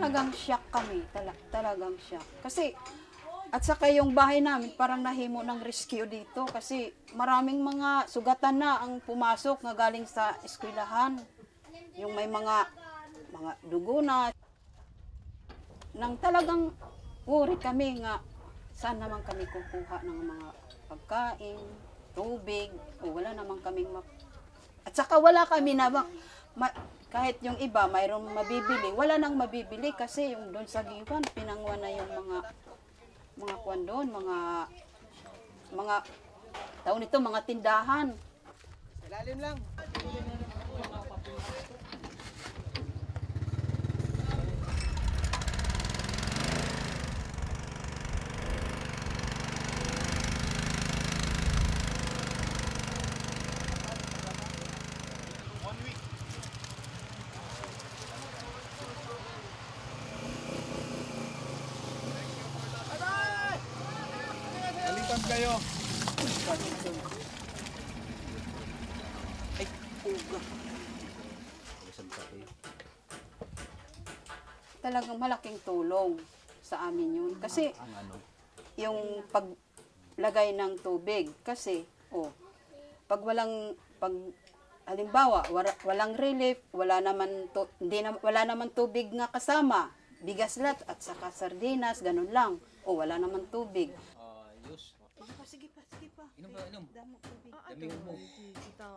Talagang shock kami. Tala, talagang shock. Kasi, at saka yung bahay namin parang nahimo ng rescue dito kasi maraming mga sugatan na ang pumasok na galing sa eskwelahan. Yung may mga mga dugo na nang talagang worry kami nga saan naman kami kukuha ng mga pagkain, tubig, o wala naman kaming ma- at saka wala kami na ma- kahit yung iba mayroong mabibili, wala nang mabibili kasi yung doon sa Giwan, pinangwa na yung mga mga kwan doon, mga mga taon ito, mga tindahan. Ilalim lang. Alipad kayo. Ay, uga. Talagang malaking tulong sa amin yun. Kasi, yung paglagay ng tubig, kasi, oh, pag walang, pag, halimbawa, wala, walang relief, wala naman, to, hindi na, wala naman tubig nga kasama, bigas lat at saka sardinas, ganun lang. O, wala naman tubig. Maknum. Dah nak pergi. Ah, Dah minum. Kita